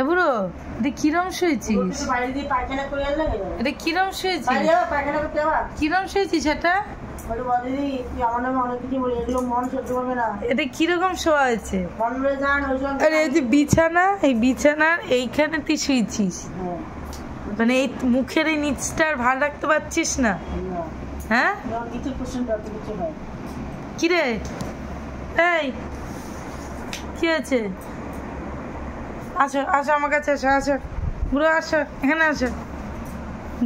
এ বুড়ো, এটা কিরম শুয়েছিস? এটা কিরম শুয়েছিস কিরম শুয়েছিস এটা? এটা শোয়া এই বিছানা, এই বিছানার এইখানে তুই শুয়েছিস মানে এই মুখের এই নিচটা আর ভার রাখতে পারছিস না। হ্যাঁ? কিরে এই, কি হয়েছে? আসো আসো আমার কাছে আসো আসো। বুড়ো আসো এখানে আসো।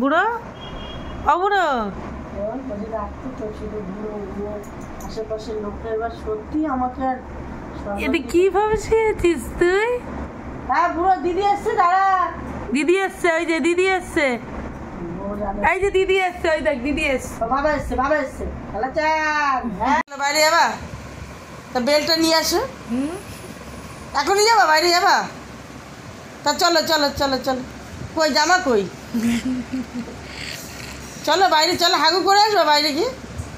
বুড়ো? ও বুড়ো। আশেপাশের লোকটা এবার সত্যি আমাকে আর এটা তুই? হ্যাঁ বুড়ো দিদি এসছে দাঁড়া। দিদি এসছে ওই যে দিদি এসছে। এই যে দিদি এসছে ওই দেখ দিদি এসছে। বাবা এসছে বাবা এসছে। চান হ্যাঁ। বাইরে যাবা? তা বেলটা নিয়ে আসো। এখনই যাবা বাইরে যাবা? তা চলো চলো চলো চলো। কই, জামা কই? চলো, বাইরে, চলো, হাগু করে আসব বাইরে গিয়ে।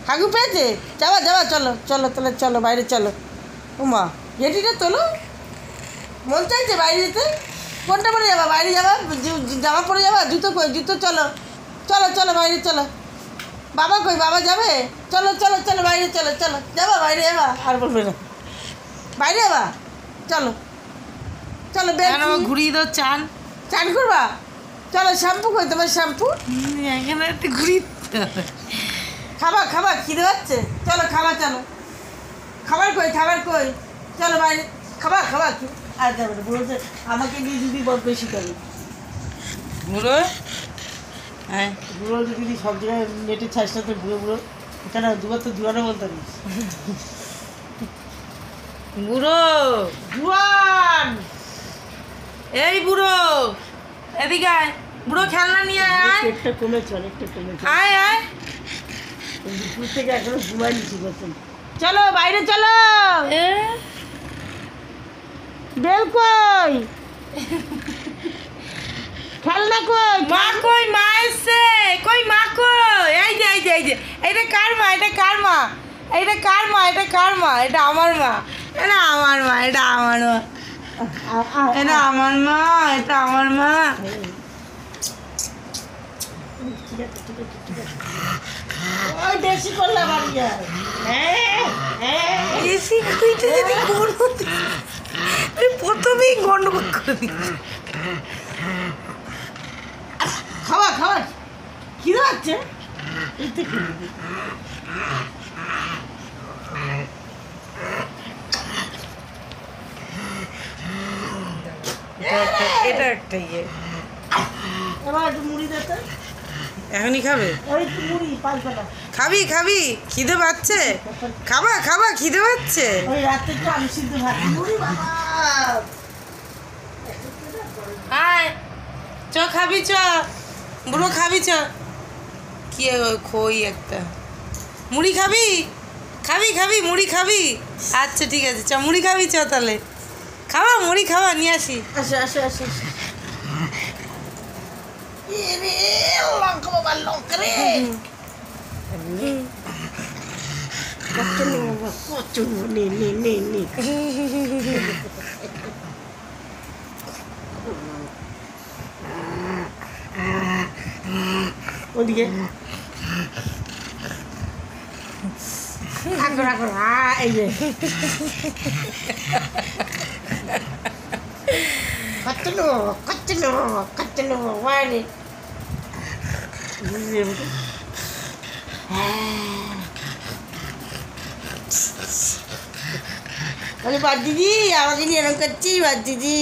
হাগু পেয়েছে? যাবা যাবা, চলো চলো, তাহলে চলো, বাইরে চলো। উমা, গেটিটা তোলো। মন চাইছে বাইরে যেতে? কোনটা পরে যাবা? বাইরে যাবা? জামা পরে যাবা? জুতো কই? জুতো চলো। চলো চলো, বাইরে চলো। বাবা কই? বাবা যাবে? চলো চলো চলো, বাইরে চলো চলো। যাবা, বাইরে যাবা? আর বলবে না। বাইরে যাবা? চলো। চলো ঘুরিয়ে দাও চান? চান করবা? চলো শ্যাম্পু কই তোমার শ্যাম্পু? এখানে একটু ঘুরিয়ে দিতে হবে। খাবা খাবা খিদে পাচ্ছে? চলো খাবা চলো। খাবার কই খাবার কই? চলো বাইরে। খাবা খাবা আর যাবে না বুড়ো আমাকে নিয়ে দিদি বদ বেশি করে। বুড়ো? হ্যাঁ। বুড়ো দিদি সব জায়গায় নেটে ছাইসটা তো বুড়ো বুড়ো। এখানে দুবার তো জুয়ানো বলতে বুড়ো! জুয়ান এই বুড়ো এদিকে আয়। বুড়ো খেলনা নিয়ে আয় আয়। পেটটা কমেছে অনেকটা কমেছে। আয় আয়। দুপুর থেকে এখনও ঘুমাই নিচ্ছি বলছেন চলো বাইরে চলো। বেল কই? খেলনা কই? মা কই মা এসছে। কই মা কই? এই যে এই যে এই যে। এটা কার মা এটা কার মা? এটা কার মা এটা কার মা? এটা আমার মা। এটা আমার মা এটা আমার মা। এটা আমার মা এটা আমার মা। বেশি করলাম আমি আর। বেশি কইটা যদি কোনো তুই প্রথমেই গন্ডগোল করে খাওয়া খাওয়া খিদে পাচ্ছে? এটা একটা এটা একটা ইয়ে। এখনই খাবে? খাবি খাবি খিদে পাচ্ছে? খাবা খাবা খিদে পাচ্ছে? আয় চ খাবি চ। বুড়ো খাবি চ। কি খই একটা। মুড়ি খাবি? খাবি খাবি মুড়ি খাবি? আচ্ছা ঠিক আছে চ মুড়ি খাবি চ তাহলে। মুড়ি খাবা নিয়ে আসি। আসো আসো আসো আসো। এ রে, লঙ্কা বাবা লঙ্কা রে। কত নেব বাবা, কত নেব, নে নে নে নে ওদিকে। রাখো রাখো। আ, এই যে। కట్టును కట్టును కట్టును వాడి మళ్ళీ పద్దిది అవధిని వెనకొచ్చి పద్దిది